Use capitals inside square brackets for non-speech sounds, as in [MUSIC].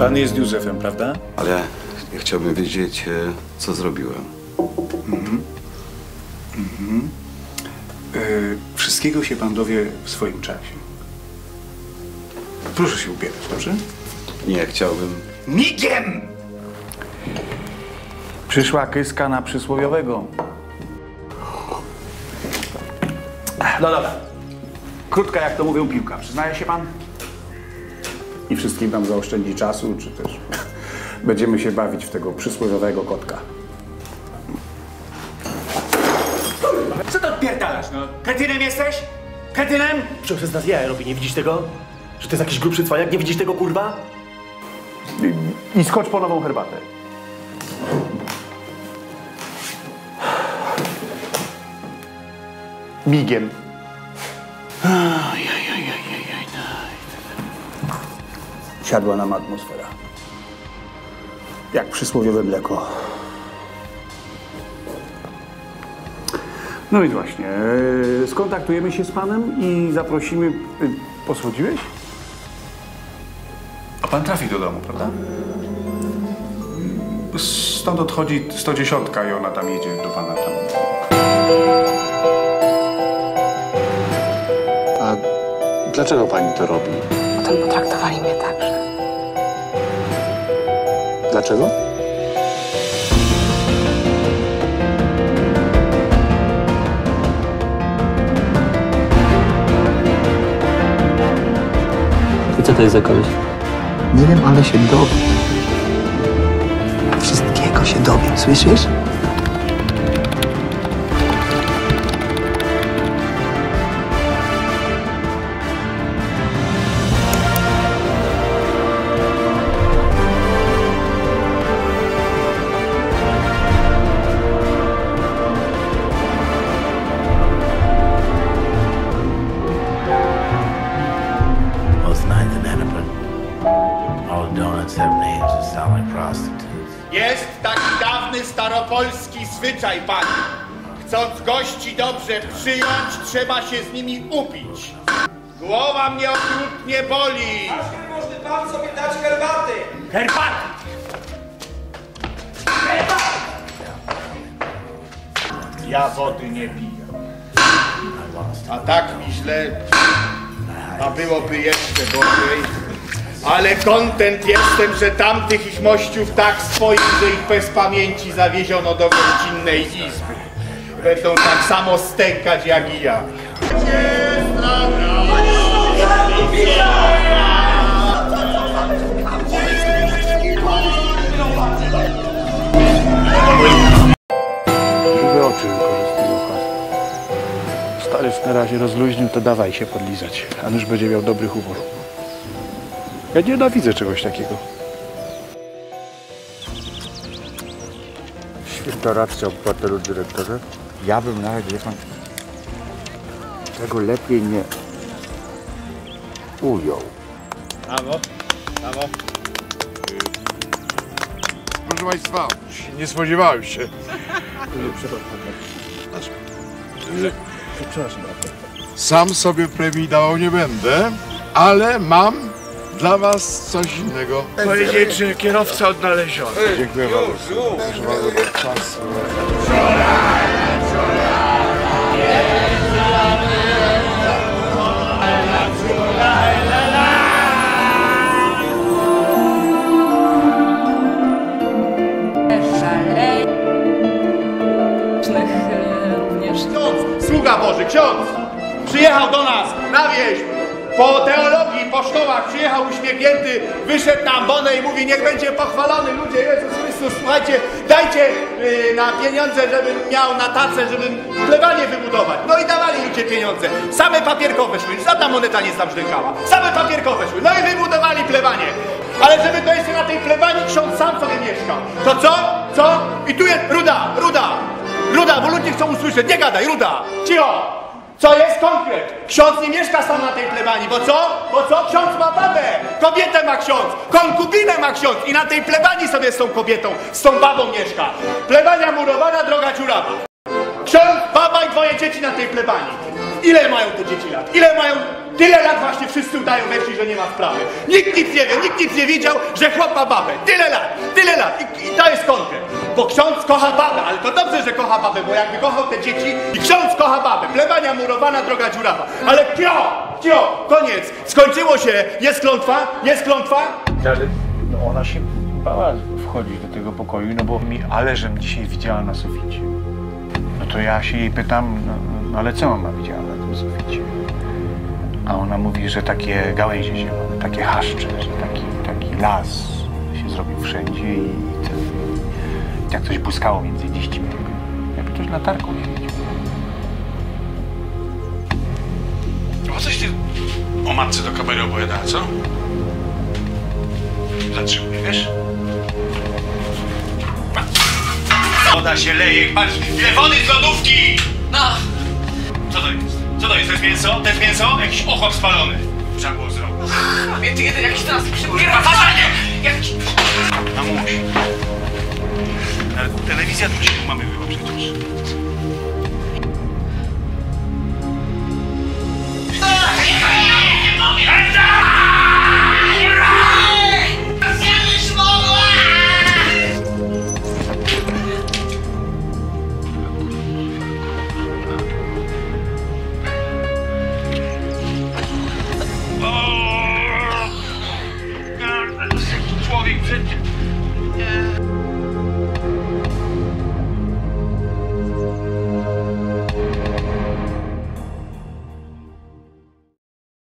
Pan jest Józefem, prawda? Ale ja chciałbym wiedzieć, e, co zrobiłem. Y, wszystkiego się pan dowie w swoim czasie. Proszę się ubierać, dobrze? Nie, chciałbym... Migiem! Przyszła kyska na przysłowiowego. No dobra. Krótka, jak to mówią, piłka. Przyznaje się pan? I wszystkim nam zaoszczędzi czasu, czy też [LAUGHS] będziemy się bawić w tego przysłowiowego kotka. Co to odpierdalasz, no? Kretynem jesteś? Kretynem? Przecież z nas jaja robi, nie widzisz tego? Że to jest jakiś grubszy cwaniak, nie widzisz tego, kurwa? I skocz po nową herbatę. Migiem. Siadła nam atmosfera. Jak przysłowiowe mleko. No i właśnie, e, skontaktujemy się z panem i zaprosimy... y, Poschodziłeś? A pan trafi do domu, prawda? Stąd odchodzi 110 i ona tam jedzie do pana tam. A dlaczego pani to robi? Potem potraktowali mnie tak, że Dlaczego? I co to jest za koleś? Nie wiem, ale się dowiem. Wszystkiego się dowiem, słyszysz? Prostitutes. Jest taki dawny staropolski zwyczaj, pan. Chcąc gości dobrze przyjąć, trzeba się z nimi upić. Głowa mnie okrutnie boli. Może pan sobie dać herbaty? Herbaty! Ja wody nie piję. A tak mi źle, a byłoby jeszcze gorzej. Ale kontent jestem, że tamtych ich mościów tak swoich, że ich bez pamięci zawieziono do gościnnej izby. Będą tak samo stękać jak i ja. Żywe oczy wykorzystują okazję. Stary na razie rozluźnił, to dawaj się podlizać. A już będzie miał dobry humor. Ja nienawidzę czegoś takiego. Święta racja, obywatelu dyrektorze. Ja bym nawet, wie pan, tego lepiej nie ujął. Brawo, brawo. Proszę Państwa, nie spodziewałem się. Sam sobie premii dawał nie będę, ale mam dla Was coś innego. Powiedzieć, że kierowca odnaleziony. Dziękuję bardzo. Proszę bardzo, czas. sługa Boży, ksiądz, przyjechał do nas na wieś. Po teologii, po szkołach przyjechał uśmiechnięty, wyszedł na ambonę i mówi, niech będzie pochwalony ludzie Jezus Chrystus, słuchajcie, dajcie y, na pieniądze, żebym miał na tacę, żebym plewanie wybudować. No i dawali ludzie pieniądze. Same papierkowe szły, żadna moneta nie tam żrękała. Same papierkowe szły, no i wybudowali plewanie. Ale żeby to jeszcze na tej plebanii ksiądz sam sobie mieszkał. To co? Co? I tu jest Ruda, Ruda, Ruda, bo ludzie chcą usłyszeć. Nie gadaj, Ruda! Cicho! Co jest konkret? Ksiądz nie mieszka sam na tej plebanii, bo co? Bo co? Ksiądz ma babę! Kobietę ma ksiądz! Konkubinę ma ksiądz! I na tej plebanii sobie z tą kobietą, z tą babą mieszka. Plebania murowana, droga dziurawa. Ksiądz, baba i dwoje dzieci na tej plebanii. Ile mają te dzieci lat? Ile mają Tyle lat właśnie wszyscy udają weszli, że nie ma sprawy. Nikt nic nie wie, nikt nic nie widział, że chłop ma babę. Tyle lat, tyle lat. I, i to jest konkret. Bo ksiądz kocha babę, ale to dobrze, że kocha babę, bo jakby kochał te dzieci i ksiądz kocha babę. Plebania murowana, droga dziurawa. Ale kio, kio, koniec. Skończyło się. Jest klątwa? Jest klątwa? Ale no ona się bała wchodzić do tego pokoju, no bo mi ale żem dzisiaj widziała na suficie. No to ja się jej pytam, no, no ale co ona widziała na tym suficie? A ona mówi, że takie gałęzie zielone, takie haszcze, że taki, taki las się zrobił wszędzie i, i jak coś błyskało między liśćmi. Jakby ktoś latarką nie wiedział. Po coś ty o matce do kamery opowiadała, co? Zatrzymuj, wiesz? Woda się leje, patrz, ile wody z lodówki! No, Co to jest? Co to jest? To jest mięso? To jest mięso? Jakiś ochop spalony. Trzeba było zrobić. mnie ty jeden jakiś teraz przybiera. Kurwa, zażanie! Jakiś... Mamuś. Ale telewizja tu się mamy była przecież.